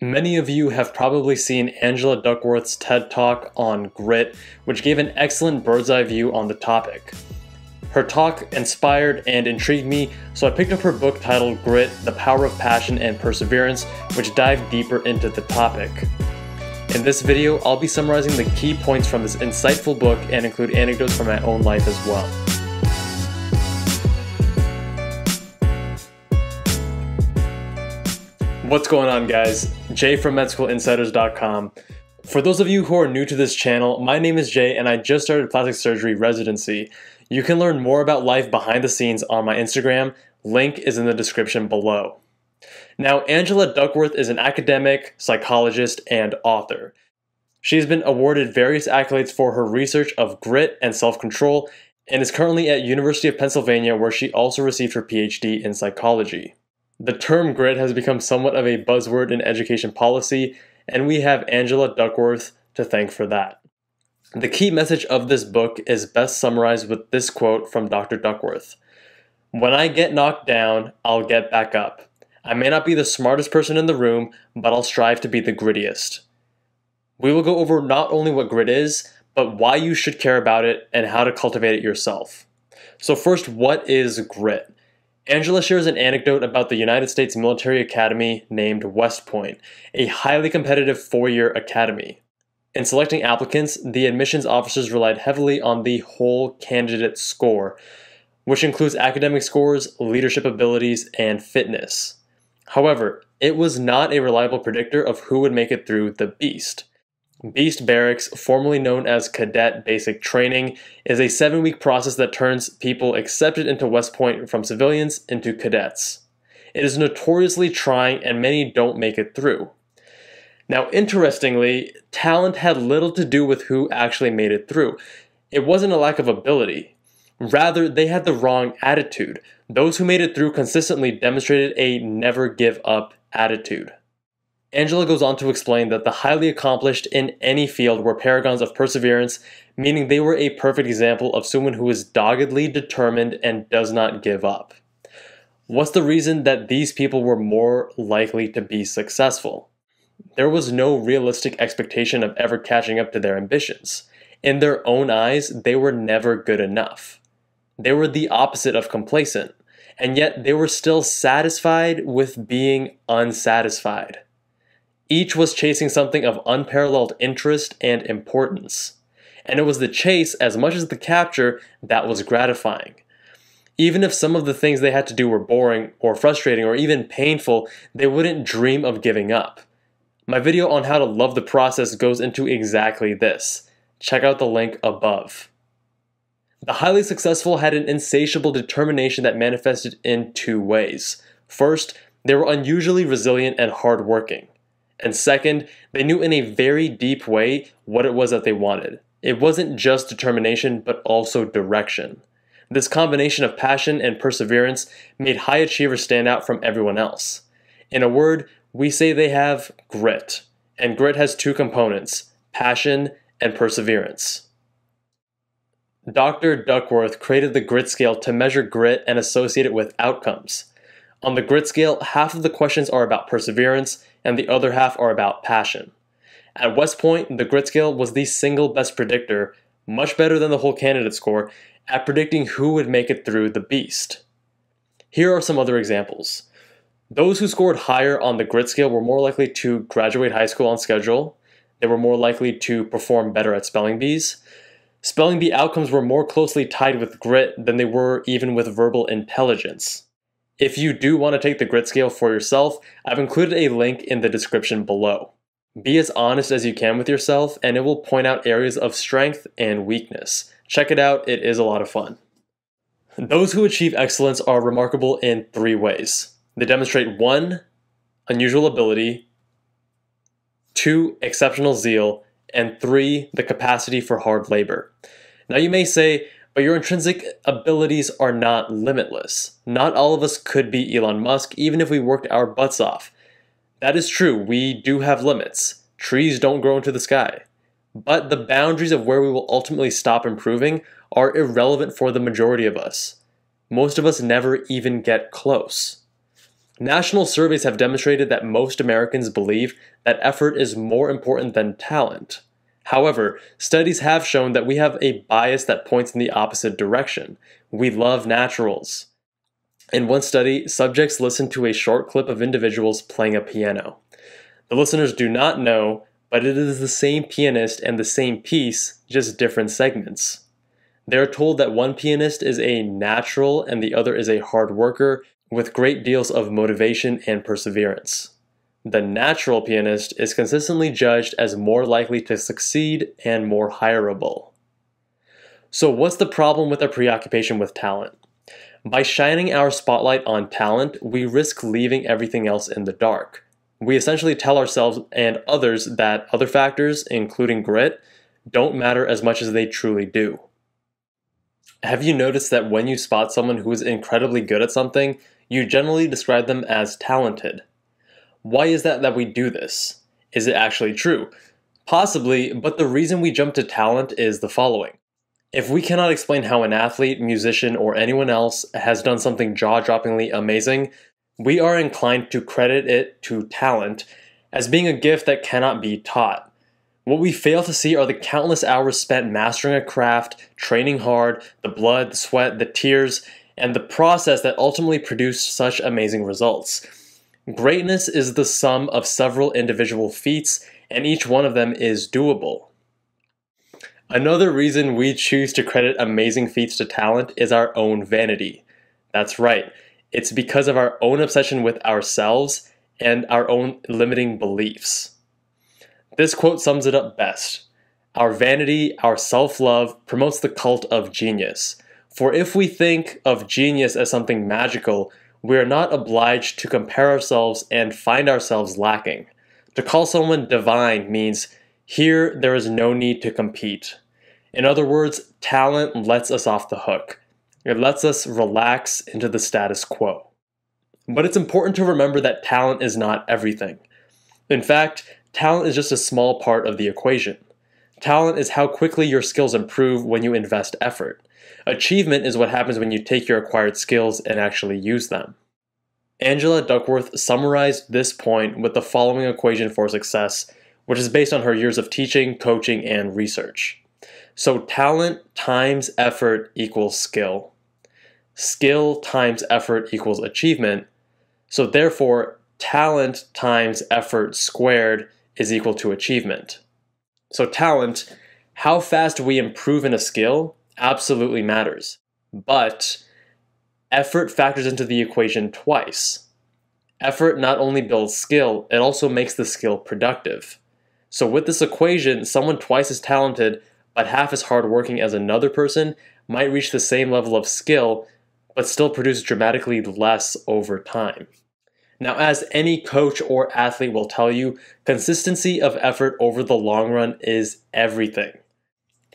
Many of you have probably seen Angela Duckworth's TED Talk on grit, which gave an excellent bird's eye view on the topic. Her talk inspired and intrigued me, so I picked up her book titled Grit The Power of Passion and Perseverance, which dived deeper into the topic. In this video, I'll be summarizing the key points from this insightful book and include anecdotes from my own life as well. What's going on, guys? Jay from MedSchoolInsiders.com. For those of you who are new to this channel, my name is Jay and I just started plastic surgery residency. You can learn more about life behind the scenes on my Instagram. Link is in the description below. Now, Angela Duckworth is an academic, psychologist, and author. She has been awarded various accolades for her research of grit and self-control and is currently at University of Pennsylvania where she also received her PhD in psychology. The term grit has become somewhat of a buzzword in education policy, and we have Angela Duckworth to thank for that. The key message of this book is best summarized with this quote from Dr. Duckworth When I get knocked down, I'll get back up. I may not be the smartest person in the room, but I'll strive to be the grittiest. We will go over not only what grit is, but why you should care about it and how to cultivate it yourself. So, first, what is grit? Angela shares an anecdote about the United States military academy named West Point, a highly competitive four year academy. In selecting applicants, the admissions officers relied heavily on the whole candidate score, which includes academic scores, leadership abilities, and fitness. However, it was not a reliable predictor of who would make it through the beast. Beast Barracks, formerly known as Cadet Basic Training, is a seven week process that turns people accepted into West Point from civilians into cadets. It is notoriously trying and many don't make it through. Now, interestingly, talent had little to do with who actually made it through. It wasn't a lack of ability. Rather, they had the wrong attitude. Those who made it through consistently demonstrated a never give up attitude. Angela goes on to explain that the highly accomplished in any field were paragons of perseverance, meaning they were a perfect example of someone who is doggedly determined and does not give up. What's the reason that these people were more likely to be successful? There was no realistic expectation of ever catching up to their ambitions. In their own eyes, they were never good enough. They were the opposite of complacent, and yet they were still satisfied with being unsatisfied. Each was chasing something of unparalleled interest and importance. And it was the chase as much as the capture that was gratifying. Even if some of the things they had to do were boring or frustrating or even painful, they wouldn't dream of giving up. My video on how to love the process goes into exactly this. Check out the link above. The highly successful had an insatiable determination that manifested in two ways. First, they were unusually resilient and hardworking. And second, they knew in a very deep way what it was that they wanted. It wasn't just determination, but also direction. This combination of passion and perseverance made high achievers stand out from everyone else. In a word, we say they have grit. And grit has two components passion and perseverance. Dr. Duckworth created the grit scale to measure grit and associate it with outcomes. On the grit scale, half of the questions are about perseverance and the other half are about passion. At West Point, the grit scale was the single best predictor, much better than the whole candidate score, at predicting who would make it through the beast. Here are some other examples. Those who scored higher on the grit scale were more likely to graduate high school on schedule. They were more likely to perform better at spelling bees. Spelling bee outcomes were more closely tied with grit than they were even with verbal intelligence. If you do want to take the grit scale for yourself, I've included a link in the description below. Be as honest as you can with yourself, and it will point out areas of strength and weakness. Check it out, it is a lot of fun. Those who achieve excellence are remarkable in three ways. They demonstrate one, unusual ability, two, exceptional zeal, and three, the capacity for hard labor. Now you may say, but your intrinsic abilities are not limitless. Not all of us could be Elon Musk, even if we worked our butts off. That is true, we do have limits. Trees don't grow into the sky. But the boundaries of where we will ultimately stop improving are irrelevant for the majority of us. Most of us never even get close. National surveys have demonstrated that most Americans believe that effort is more important than talent. However, studies have shown that we have a bias that points in the opposite direction. We love naturals. In one study, subjects listened to a short clip of individuals playing a piano. The listeners do not know, but it is the same pianist and the same piece, just different segments. They are told that one pianist is a natural and the other is a hard worker with great deals of motivation and perseverance. The natural pianist is consistently judged as more likely to succeed and more hireable. So, what's the problem with our preoccupation with talent? By shining our spotlight on talent, we risk leaving everything else in the dark. We essentially tell ourselves and others that other factors, including grit, don't matter as much as they truly do. Have you noticed that when you spot someone who is incredibly good at something, you generally describe them as talented? Why is that that we do this? Is it actually true? Possibly, but the reason we jump to talent is the following. If we cannot explain how an athlete, musician, or anyone else has done something jaw droppingly amazing, we are inclined to credit it to talent as being a gift that cannot be taught. What we fail to see are the countless hours spent mastering a craft, training hard, the blood, the sweat, the tears, and the process that ultimately produced such amazing results. Greatness is the sum of several individual feats, and each one of them is doable. Another reason we choose to credit amazing feats to talent is our own vanity. That's right, it's because of our own obsession with ourselves and our own limiting beliefs. This quote sums it up best. Our vanity, our self love, promotes the cult of genius. For if we think of genius as something magical, we are not obliged to compare ourselves and find ourselves lacking. To call someone divine means here, there is no need to compete. In other words, talent lets us off the hook. It lets us relax into the status quo. But it's important to remember that talent is not everything. In fact, talent is just a small part of the equation. Talent is how quickly your skills improve when you invest effort. Achievement is what happens when you take your acquired skills and actually use them. Angela Duckworth summarized this point with the following equation for success which is based on her years of teaching, coaching, and research. So, talent times effort equals skill. Skill times effort equals achievement. So, therefore, talent times effort squared is equal to achievement. So, talent, how fast we improve in a skill, absolutely matters. But effort factors into the equation twice. Effort not only builds skill, it also makes the skill productive. So with this equation, someone twice as talented but half as hardworking as another person might reach the same level of skill but still produce dramatically less over time. Now, as any coach or athlete will tell you, consistency of effort over the long run is everything.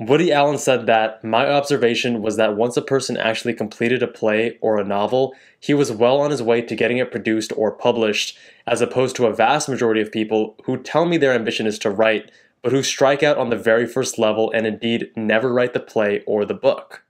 Woody Allen said that my observation was that once a person actually completed a play or a novel, he was well on his way to getting it produced or published, as opposed to a vast majority of people who tell me their ambition is to write, but who strike out on the very first level and indeed never write the play or the book.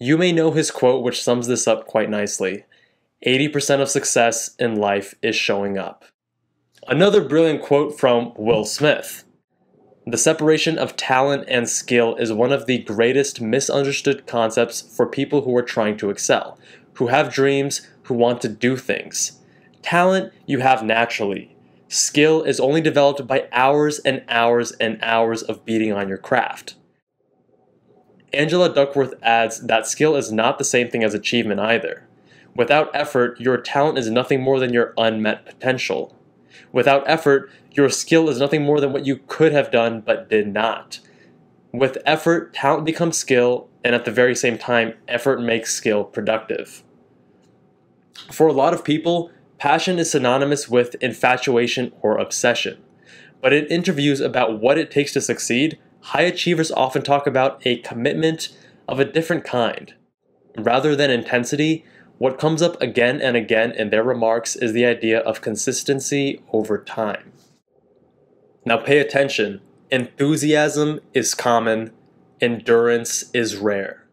You may know his quote, which sums this up quite nicely 80% of success in life is showing up. Another brilliant quote from Will Smith. The separation of talent and skill is one of the greatest misunderstood concepts for people who are trying to excel, who have dreams, who want to do things. Talent you have naturally. Skill is only developed by hours and hours and hours of beating on your craft. Angela Duckworth adds that skill is not the same thing as achievement either. Without effort, your talent is nothing more than your unmet potential. Without effort, your skill is nothing more than what you could have done but did not. With effort, talent becomes skill, and at the very same time, effort makes skill productive. For a lot of people, passion is synonymous with infatuation or obsession. But in interviews about what it takes to succeed, high achievers often talk about a commitment of a different kind. Rather than intensity, what comes up again and again in their remarks is the idea of consistency over time. Now pay attention. Enthusiasm is common, endurance is rare.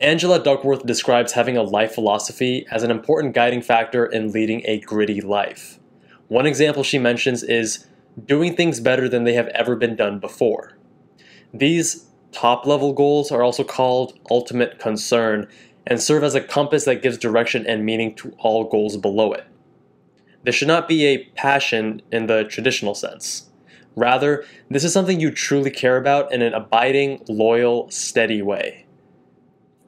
Angela Duckworth describes having a life philosophy as an important guiding factor in leading a gritty life. One example she mentions is doing things better than they have ever been done before. These top level goals are also called ultimate concern and serve as a compass that gives direction and meaning to all goals below it. This should not be a passion in the traditional sense. Rather, this is something you truly care about in an abiding, loyal, steady way.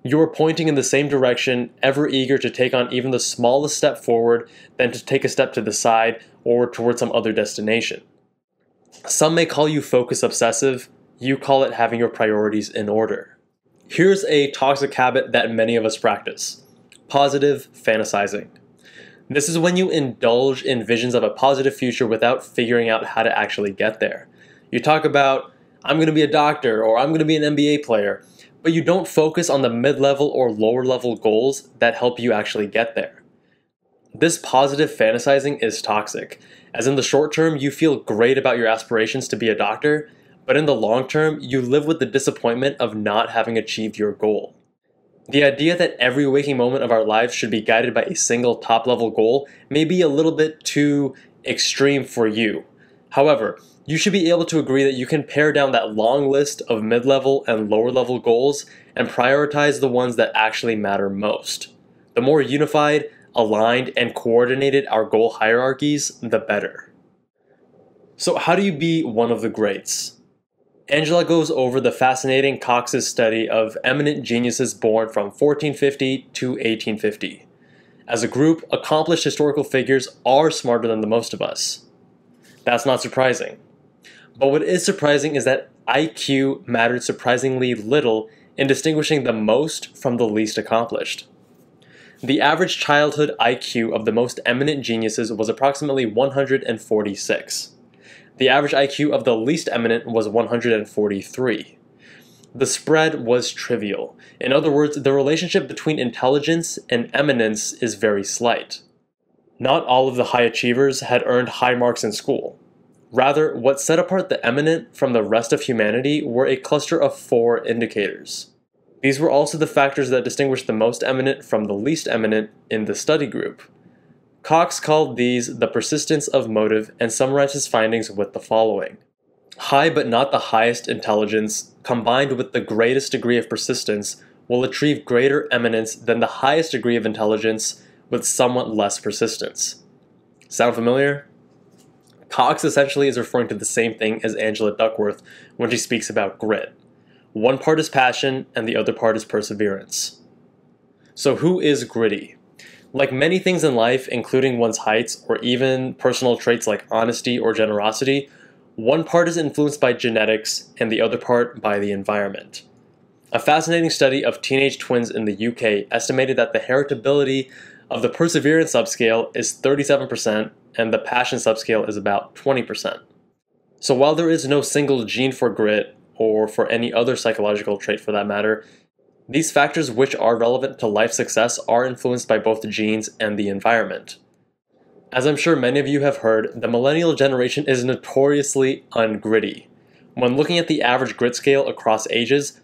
You are pointing in the same direction, ever eager to take on even the smallest step forward than to take a step to the side or toward some other destination. Some may call you focus obsessive, you call it having your priorities in order. Here's a toxic habit that many of us practice positive fantasizing. This is when you indulge in visions of a positive future without figuring out how to actually get there. You talk about, I'm going to be a doctor or I'm going to be an NBA player, but you don't focus on the mid level or lower level goals that help you actually get there. This positive fantasizing is toxic, as in the short term, you feel great about your aspirations to be a doctor, but in the long term, you live with the disappointment of not having achieved your goal. The idea that every waking moment of our lives should be guided by a single top level goal may be a little bit too extreme for you. However, you should be able to agree that you can pare down that long list of mid level and lower level goals and prioritize the ones that actually matter most. The more unified, aligned, and coordinated our goal hierarchies, the better. So, how do you be one of the greats? Angela goes over the fascinating Cox's study of eminent geniuses born from 1450 to 1850. As a group, accomplished historical figures are smarter than the most of us. That's not surprising. But what is surprising is that IQ mattered surprisingly little in distinguishing the most from the least accomplished. The average childhood IQ of the most eminent geniuses was approximately 146 the average IQ of the least eminent was 143. The spread was trivial. In other words, the relationship between intelligence and eminence is very slight. Not all of the high achievers had earned high marks in school. Rather, what set apart the eminent from the rest of humanity were a cluster of four indicators. These were also the factors that distinguished the most eminent from the least eminent in the study group. Cox called these the persistence of motive and summarized his findings with the following High but not the highest intelligence, combined with the greatest degree of persistence, will achieve greater eminence than the highest degree of intelligence with somewhat less persistence. Sound familiar? Cox essentially is referring to the same thing as Angela Duckworth when she speaks about grit. One part is passion, and the other part is perseverance. So, who is gritty? Like many things in life, including one's heights or even personal traits like honesty or generosity, one part is influenced by genetics and the other part by the environment. A fascinating study of teenage twins in the UK estimated that the heritability of the perseverance subscale is 37% and the passion subscale is about 20%. So while there is no single gene for grit, or for any other psychological trait for that matter, these factors, which are relevant to life success, are influenced by both the genes and the environment. As I'm sure many of you have heard, the millennial generation is notoriously ungritty. When looking at the average grit scale across ages,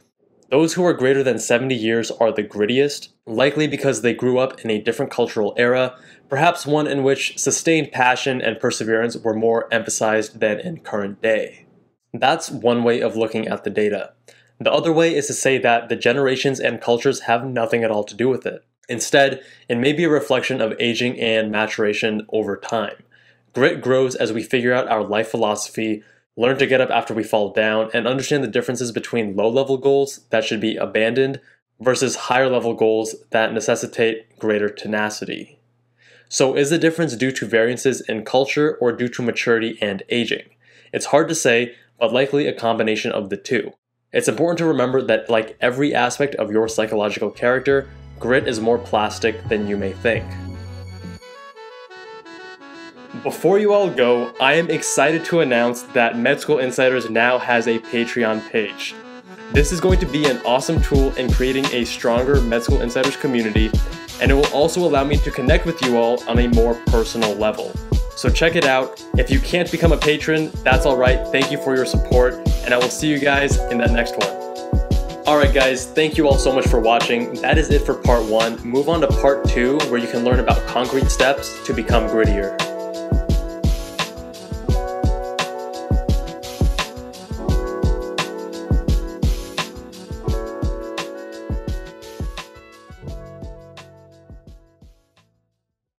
those who are greater than 70 years are the grittiest, likely because they grew up in a different cultural era, perhaps one in which sustained passion and perseverance were more emphasized than in current day. That's one way of looking at the data. The other way is to say that the generations and cultures have nothing at all to do with it. Instead, it may be a reflection of aging and maturation over time. Grit grows as we figure out our life philosophy, learn to get up after we fall down, and understand the differences between low level goals that should be abandoned versus higher level goals that necessitate greater tenacity. So, is the difference due to variances in culture or due to maturity and aging? It's hard to say, but likely a combination of the two. It's important to remember that, like every aspect of your psychological character, grit is more plastic than you may think. Before you all go, I am excited to announce that Med School Insiders now has a Patreon page. This is going to be an awesome tool in creating a stronger Med School Insiders community, and it will also allow me to connect with you all on a more personal level. So check it out. If you can't become a patron, that's all right. Thank you for your support, and I will see you guys in that next one. Alright guys, thank you all so much for watching. That is it for part 1. Move on to part 2 where you can learn about concrete steps to become grittier.